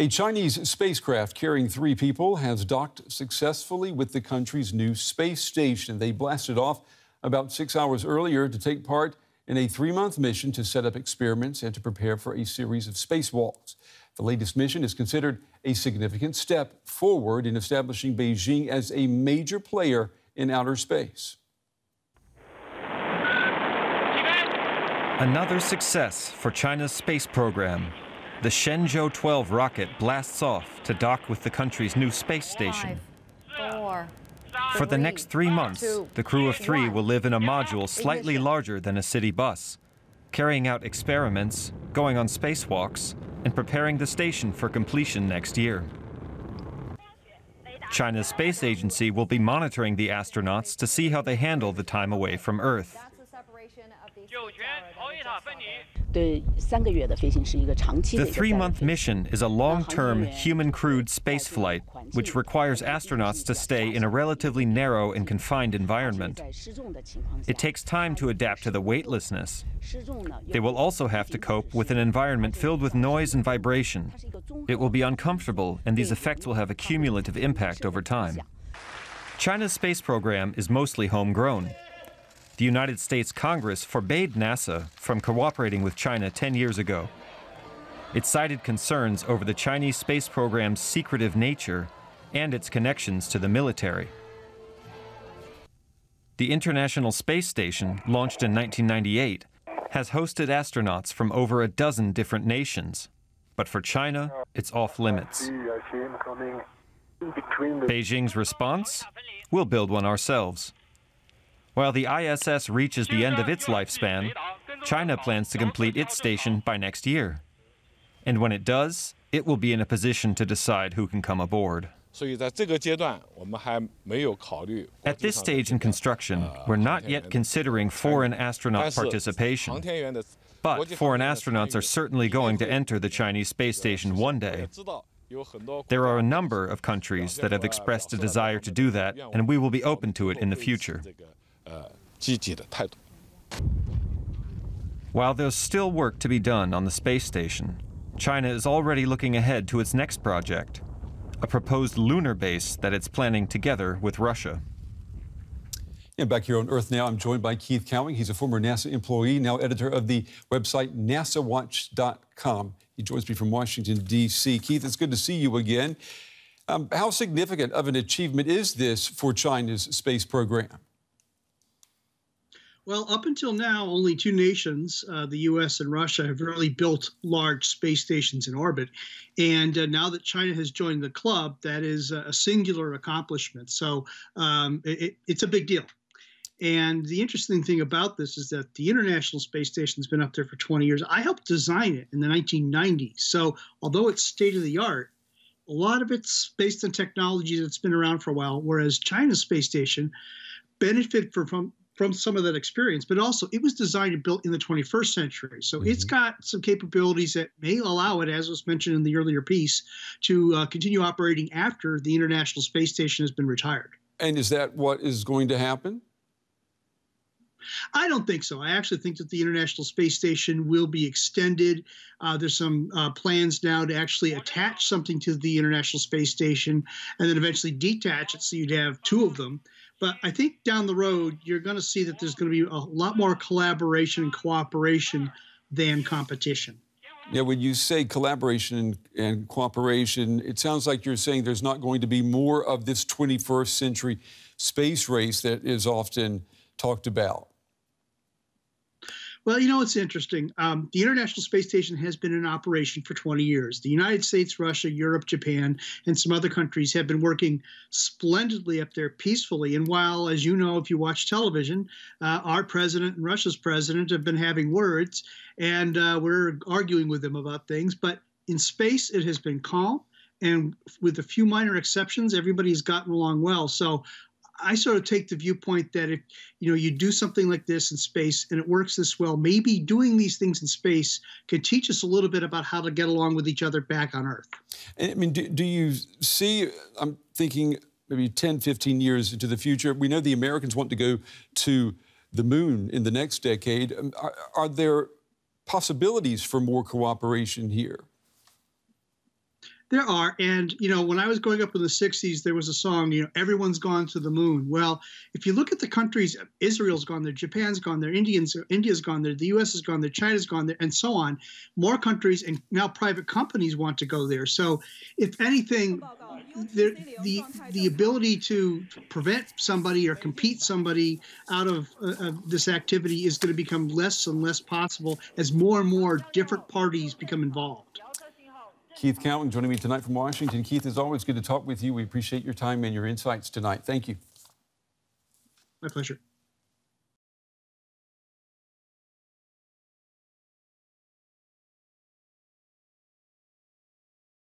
A Chinese spacecraft carrying three people has docked successfully with the country's new space station. They blasted off about six hours earlier to take part in a three month mission to set up experiments and to prepare for a series of spacewalks. The latest mission is considered a significant step forward in establishing Beijing as a major player in outer space. Another success for China's space program. The Shenzhou 12 rocket blasts off to dock with the country's new space station. Five, four, For the next three months, two, the crew of three one. will live in a module slightly larger than a city bus, carrying out experiments, going on spacewalks, and preparing the station for completion next year. China's space agency will be monitoring the astronauts to see how they handle the time away from Earth. The three month mission is a long term human crewed spaceflight, which requires astronauts to stay in a relatively narrow and confined environment. It takes time to adapt to the weightlessness. They will also have to cope with an environment filled with noise and vibration. It will be uncomfortable, and these effects will have a cumulative impact over time. China's space program is mostly homegrown. The United States Congress forbade NASA from cooperating with China 10 years ago. It cited concerns over the Chinese space program's secretive nature and its connections to the military. The International Space Station, launched in 1998, has hosted astronauts from over a dozen different nations. But for China, it's off limits. Beijing's response? We'll build one ourselves. While the ISS reaches the end of its lifespan, China plans to complete its station by next year. And when it does, it will be in a position to decide who can come aboard. At this stage in construction, we're not yet considering foreign astronaut participation. But foreign astronauts are certainly going to enter the Chinese space station one day. There are a number of countries that have expressed a desire to do that, and we will be open to it in the future. While there's still work to be done on the space station, China is already looking ahead to its next project, a proposed lunar base that it's planning together with Russia. And back here on Earth now, I'm joined by Keith Cowing. He's a former NASA employee, now editor of the website nasawatch.com. He joins me from Washington, D.C. Keith, it's good to see you again. Um, how significant of an achievement is this for China's space program? Well, up until now, only two nations, uh, the U.S. and Russia, have really built large space stations in orbit. And uh, now that China has joined the club, that is a singular accomplishment. So um, it, it's a big deal. And the interesting thing about this is that the International Space Station has been up there for 20 years. I helped design it in the 1990s. So although it's state of the art, a lot of it's based on technology that's been around for a while, whereas China's space station benefited from, from some of that experience, but also it was designed and built in the 21st century. So it's got some capabilities that may allow it, as was mentioned in the earlier piece, to uh, continue operating after the International Space Station has been retired. And is that what is going to happen? I don't think so. I actually think that the International Space Station will be extended. Uh, there's some uh, plans now to actually attach something to the International Space Station and then eventually detach it so you'd have two of them. But I think down the road, you're going to see that there's going to be a lot more collaboration and cooperation than competition. Yeah, when you say collaboration and, and cooperation, it sounds like you're saying there's not going to be more of this 21st century space race that is often talked about. Well, you know, it's interesting. Um, the International Space Station has been in operation for 20 years. The United States, Russia, Europe, Japan, and some other countries have been working splendidly up there peacefully. And while, as you know, if you watch television, uh, our president and Russia's president have been having words, and uh, we're arguing with them about things. But in space, it has been calm. And with a few minor exceptions, everybody's gotten along well. So I sort of take the viewpoint that if you know you do something like this in space and it works this well, maybe doing these things in space could teach us a little bit about how to get along with each other back on Earth. I mean, do, do you see, I'm thinking maybe 10, 15 years into the future, we know the Americans want to go to the moon in the next decade. Um, Are, are there possibilities for more cooperation here? There are, and you know, when I was growing up in the '60s, there was a song, you know, "Everyone's Gone to the Moon." Well, if you look at the countries, Israel's gone there, Japan's gone there, Indians, India's gone there, the U.S. has gone there, China's gone there, and so on. More countries and now private companies want to go there. So, if anything, the the the ability to prevent somebody or compete somebody out of, uh, of this activity is going to become less and less possible as more and more different parties become involved. Keith Cowing joining me tonight from Washington. Keith, it's always good to talk with you. We appreciate your time and your insights tonight. Thank you. My pleasure.